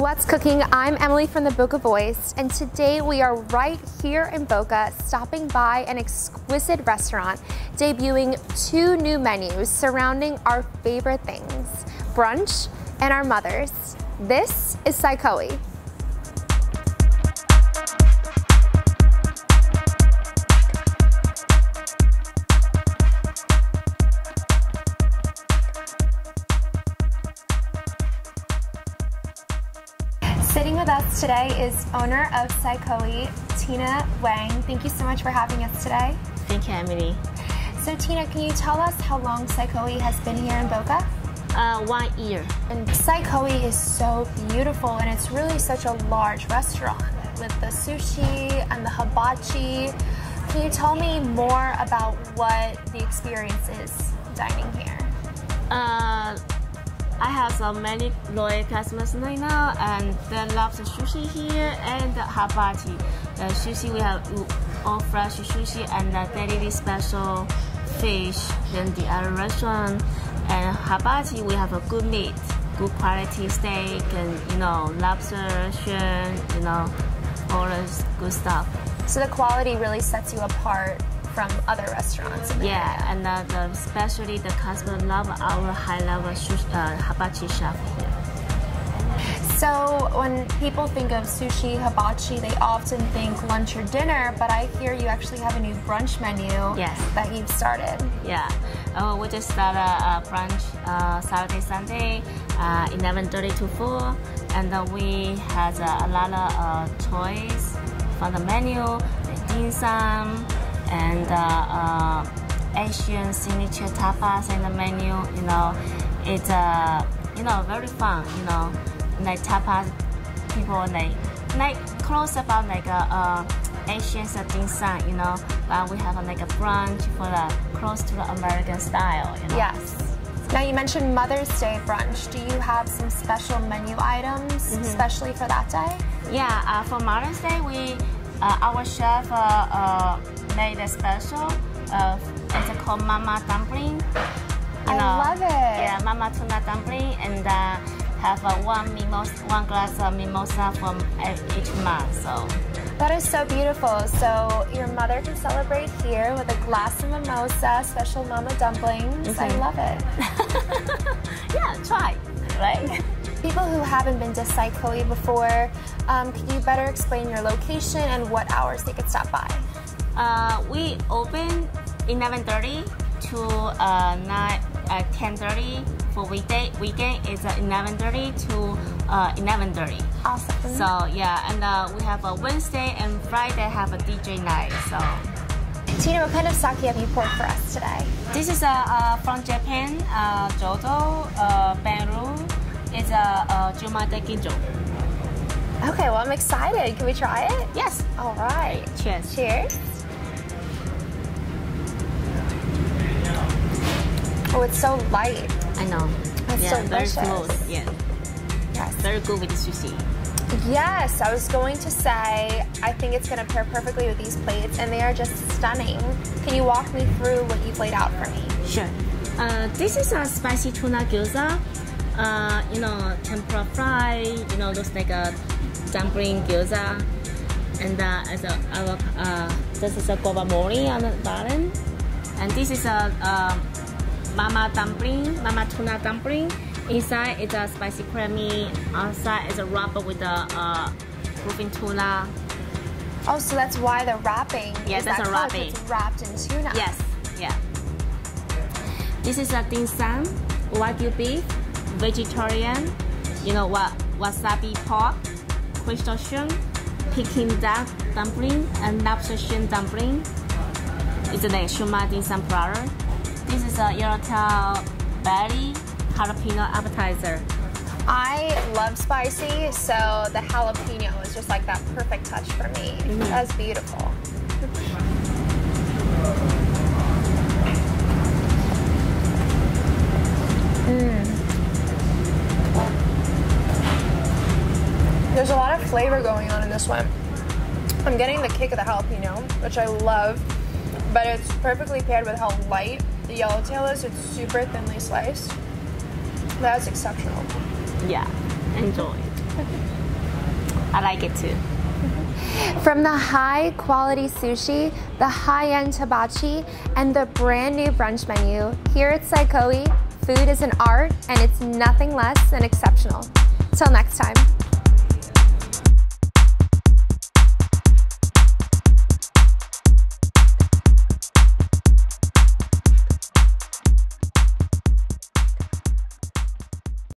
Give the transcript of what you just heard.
Cooking. I'm Emily from the Boca Voice, and today we are right here in Boca, stopping by an exquisite restaurant, debuting two new menus surrounding our favorite things, brunch and our mothers. This is Saiko-i. Sitting with us today is owner of Saiko-i, Tina Wang. Thank you so much for having us today. Thank you, Emily. So Tina, can you tell us how long Saiko-i has been here in Boca? Uh, one year. And Saiko-i is so beautiful and it's really such a large restaurant with the sushi and the hibachi. Can you tell me more about what the experience is dining here? Uh, I have so many loyal customers right now, and they love the sushi here and the hibachi. The sushi we have all fresh sushi and the daily special fish. Then the other restaurant and hibachi we have a good meat, good quality steak, and you know lobster, shrimp, you know all this good stuff. So the quality really sets you apart from other restaurants. Yeah, area. and uh, the, especially the customer love our high level uh, hibachi chef here. So when people think of sushi hibachi, they often think lunch or dinner, but I hear you actually have a new brunch menu yes. that you've started. Yeah, oh, we just started a brunch uh, Saturday, Sunday, uh, 11.30 to 4, and then we had a lot of uh, choice from the menu, the dim sum, and uh, uh, Asian signature tapas in the menu. You know, it's uh, you know very fun. You know, like tapas, people like like close about like a uh, Asian dim sum. You know, but we have uh, like a brunch for the close to the American style. You know? Yes. Now you mentioned Mother's Day brunch. Do you have some special menu items, mm -hmm. especially for that day? Yeah, uh, for Mother's Day we uh, our chef uh, made a special. Uh, it's called Mama Dumpling. You I know, love it. Yeah, Mama Tuna Dumpling, and uh, have uh, one mimosa, one glass of mimosa from each month. So. That is so beautiful. So your mother can celebrate here with a glass of mimosa, special mama dumplings. Mm -hmm. I mm-hmm. love it. yeah, try, right? People who haven't been to Saiko-i before, um, could you better explain your location and what hours they could stop by? Uh, we open 11:30 to uh, 9 uh, 10:30 for weekday. Weekend is uh, 11:30 to uh, 11:30. Awesome. So yeah, and uh, we have a Wednesday and Friday have a DJ night. So. Tina, what kind of sake have you poured for us today? This is uh, uh from Japan, uh, Jodo uh, Benru. It's a uh, Junmai Ginjo. Okay, well I'm excited. Can we try it? Yes. All right. Cheers. Cheers. Oh, it's so light. I know. It's yeah, delicious. very smooth. Yeah. Yes. Very good with sushi. Yes, I was going to say, I think it's going to pair perfectly with these plates, and they are just stunning. Can you walk me through what you've laid out for me? Sure. Uh, this is a spicy tuna gyoza. Uh, you know, tempura fry, you know, those like a dumpling gyoza. And uh, as a, our, uh, this is a guava mori on the bottom. And this is a, uh, mama dumpling, mama tuna dumpling. Inside is a spicy creamy. Outside is a wrapper with the uh, tuna. Oh, so that's why the wrapping. Yes, that's that a wrapping. It's wrapped in tuna. Yes, yeah. This is a dim sum, wagyu beef, vegetarian. You know what? Wasabi pork, crystal shrimp, Peking duck dumpling, and lobster shrimp dumpling. It's like shuma dim sum platter. This is a Yellowtail Belly jalapeno appetizer. I love spicy, so the jalapeno is just like that perfect touch for me. Mm -hmm. That's beautiful. Mm. There's a lot of flavor going on in this one. I'm getting the kick of the jalapeno, which I love, but it's perfectly paired with how light the yellowtail is. It's super thinly sliced. That's exceptional. Yeah, enjoy. I like it too. From the high quality sushi, the high end hibachi, and the brand new brunch menu, here at Saiko-i, food is an art and it's nothing less than exceptional. Till next time.